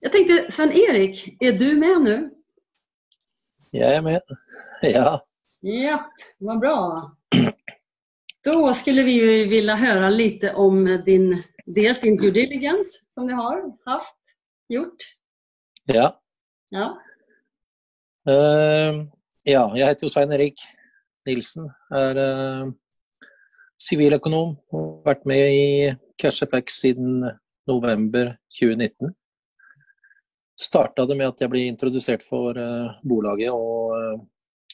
Jag tänkte, Sven-Erik, är du med nu? Jag är med. Ja. Ja, vad bra. Då skulle vi vilja höra lite om din, dels din due diligence som du har haft, gjort. Ja. Ja. uh, ja, jeg heter jo Svein Erik Nilsen. Er siviløkonom. og vært med i CashFX siden november 2019. Starta det med at jeg ble introdusert for eh, bolaget, og eh,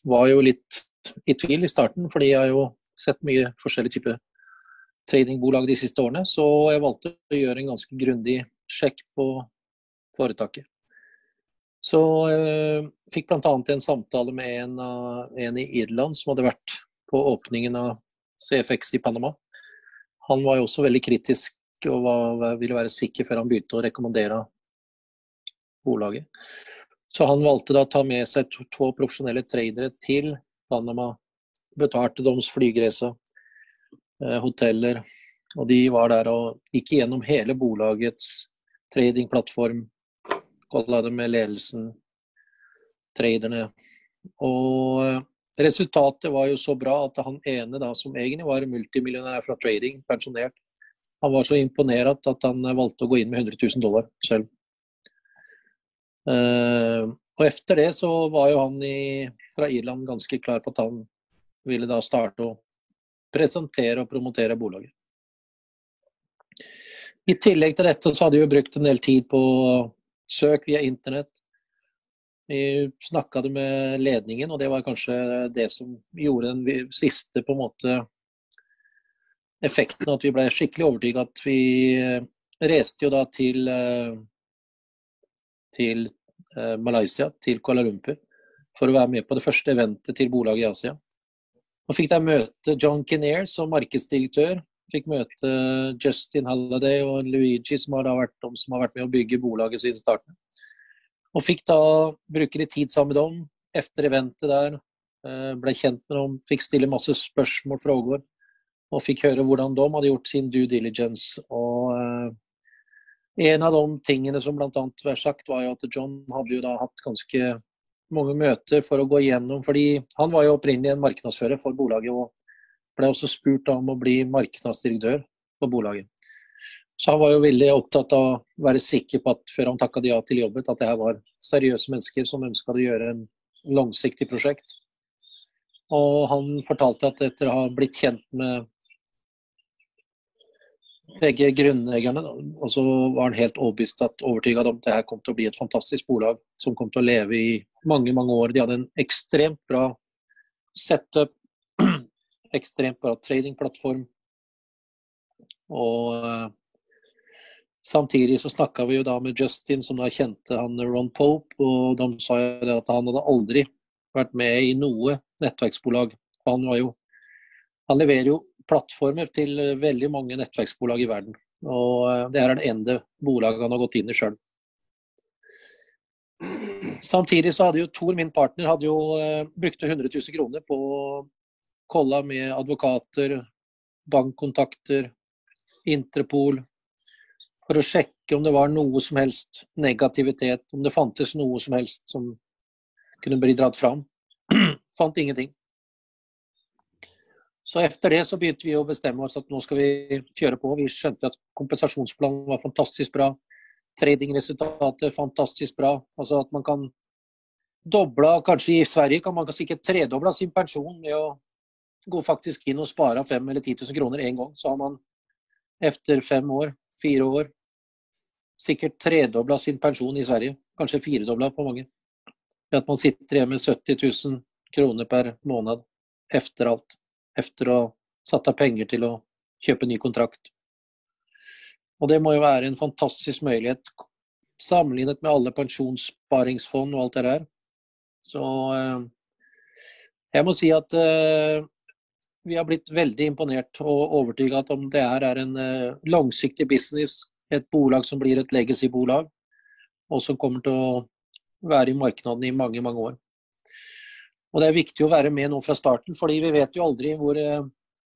var jo litt i tvil i starten, fordi jeg har jo sett mye forskjellige typer tradingbolag de siste årene. Så jeg valgte å gjøre en ganske grundig sjekk på foretaket. Så jeg fikk bl.a. en samtale med en, en i Irland som hadde vært på åpningen av CFX i Panama. Han var jo også veldig kritisk og var, ville være sikker før han begynte å rekommendere bolaget. Så han valgte da å ta med seg to, profesjonelle tradere til Panama. Betalte deres flygereise, eh, hoteller. Og de var der og gikk gjennom hele bolagets tradingplattform. Kolla det med ledelsen, traderne. Og eh, resultatet var jo så bra at han ene, da, som egentlig var multimillionær fra trading, pensjonert, han var så imponert at han valgte å gå inn med 100 000 dollar selv. Eh, og etter det så var jo han i, fra Irland ganske klar på at han ville da starte å presentere og promotere bolaget. I tillegg til dette så hadde vi brukt en del tid på søk via internett. Vi snakka med ledningen, og det var kanskje det som gjorde den siste på en måte effekten. At vi ble skikkelig overtyget. At vi eh, reiste jo da til, eh, til eh, Malaysia, til Kuala Lumpur, for å være med på det første eventet til bolaget i Asia. Og fikk der møte John Kinnear som markedsdirektør. Fikk møte Justin Halliday og Luigi, som har, vært, som har vært med å bygge bolaget siden starten. Og fikk da bruke litt tid sammen med dem etter eventet der. eh, Ble kjent med dem, fikk stille masse spørsmål, frågor. Og fikk høre hvordan de hadde gjort sin due diligence. Og en av de tingene som bl.a. var sagt, var jo at John hadde jo da hatt ganske mange møter for å gå igjennom. fordi han var jo opprinnelig en markedsfører for bolaget og ble også spurt om å bli markedsdirektør for bolaget. Så han var jo veldig opptatt av å være sikker på at før han takka ja til jobbet, at det her var seriøse mennesker som ønska å gjøre en langsiktig prosjekt. Og han fortalte at etter å ha blitt kjent med begge grunneierne, og så var han helt overbevist at overtyget om at det her kom til å bli et fantastisk bolag som kom til å leve i mange, mange år. De hadde en ekstremt bra setup, ekstremt bra tradingplattform. Og eh, samtidig så snakka vi jo da med Justin, som da kjente han Ron Pope, og de sa jo at han hadde aldri vært med i noe nettverksbolag. Han var jo Han leverer jo plattformer til eh, veldig mange nettverksbolag i verden. Og eh, det er det ene bolaget han har gått inn i sjøl. Samtidig så hadde jo Tor, min partner, hadde jo eh, brukte 100 000 kroner på kolla med advokater, bankkontakter, Interpol, for å sjekke om det var noe som helst negativitet, om det fantes noe som helst som kunne bli dratt fram. Fant ingenting. Så etter det så begynte vi å bestemme oss at nå skal vi kjøre på. Vi skjønte at kompensasjonsplanen var fantastisk bra. Tradingresultatet fantastisk bra. Altså at man kan doble, kanskje i Sverige kan man sikkert tredoble sin pensjon med å gå faktisk inn og spare 5 eller 10 000 kroner én gang. Så har man etter fem år, fire år, sikkert tredobla sin pensjon i Sverige. Kanskje firedobla på mange. Ved at man sitter igjen med 70 000 kroner per måned efter alt. Efter å ha satt av penger til å kjøpe ny kontrakt. Og det må jo være en fantastisk mulighet sammenlignet med alle pensjonssparingsfond og alt det der. Så eh, jeg må si at eh, vi har blitt veldig imponert og overtyget om det her er en eh, langsiktig business. Et bolag som blir et legacy-bolag, og som kommer til å være i markedene i mange, mange år. Og Det er viktig å være med nå fra starten, fordi vi vet jo aldri hvor eh,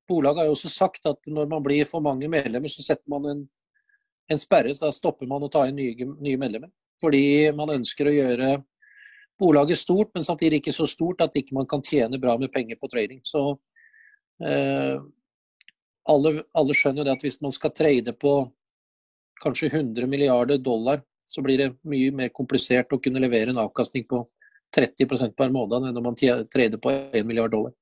Bolaget har jo også sagt at når man blir for mange medlemmer, så setter man en en sperre, så da stopper man å ta inn nye, nye medlemmer. Fordi man ønsker å gjøre bolaget stort, men samtidig ikke så stort at ikke man kan tjene bra med penger på trading. Så eh, alle, alle, skjønner jo det at hvis man skal trade på kanskje 100 milliarder dollar, så blir det mye mer komplisert å kunne levere en avkastning på 30% per måned når man trader på 1 milliard dollar.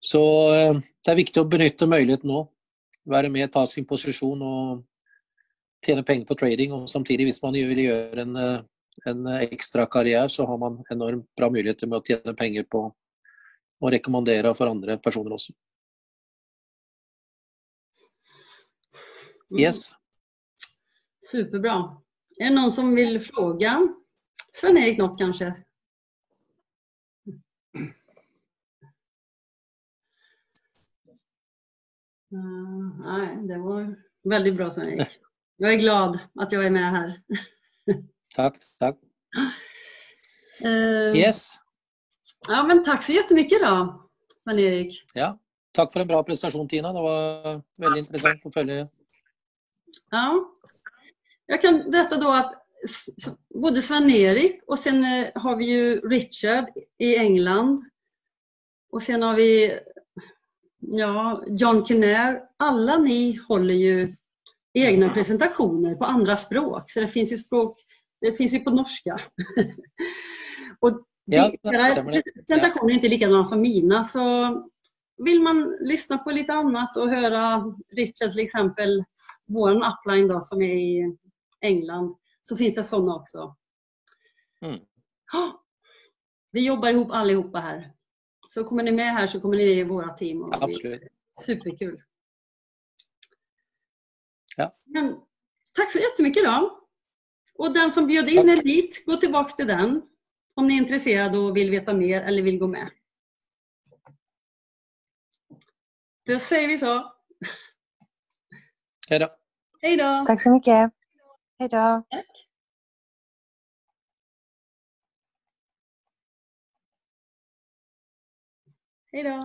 Så eh, det er viktig å benytte muligheten nå. Være med, ta sin posisjon og tjene penger på trading. Og samtidig, hvis man vil gjøre en, eh, en ekstra karriere, så har man enormt bra muligheter med å tjene penger på å rekommendere for andre personer også. Mm. Yes. Superbra. Er det noen som vil fråga Sven-Erik något kanskje? Uh, nej, det var veldig bra Sven-Erik. Jag är glad att jag är med här. tack, tack. Uh, yes. Ja, men tack så jättemycket då, Sven-Erik. Ja, tack för en bra presentation Tina. Det var väldigt intressant att följa. Ja. Jag kan berätta då att både Sven-Erik och sen eh, har vi ju Richard i England. Och sen har vi ja, John Kinnair. Alla ni håller ju egna presentationer på andra språk. Så det finns ju språk, det finns ju på norska. och ja, era presentationer är inte likadana som mina. Så vill man lyssna på lite annat och höra Richard till exempel, vår upline då, som är i England, så finns det sådana också. Mm. Vi jobbar ihop allihopa här. Så kommer ni med här så kommer ni i våra team. Och Absolut. Superkul. Ja. Men, tack så jättemycket då. Och den som bjöd in er dit, gå tillbaks till den. Om ni är intresserade och vill veta mer eller vill gå med. Då säger vi så. Hej då. Hej då. Tack så mycket. Hej da. Tack. Hej då.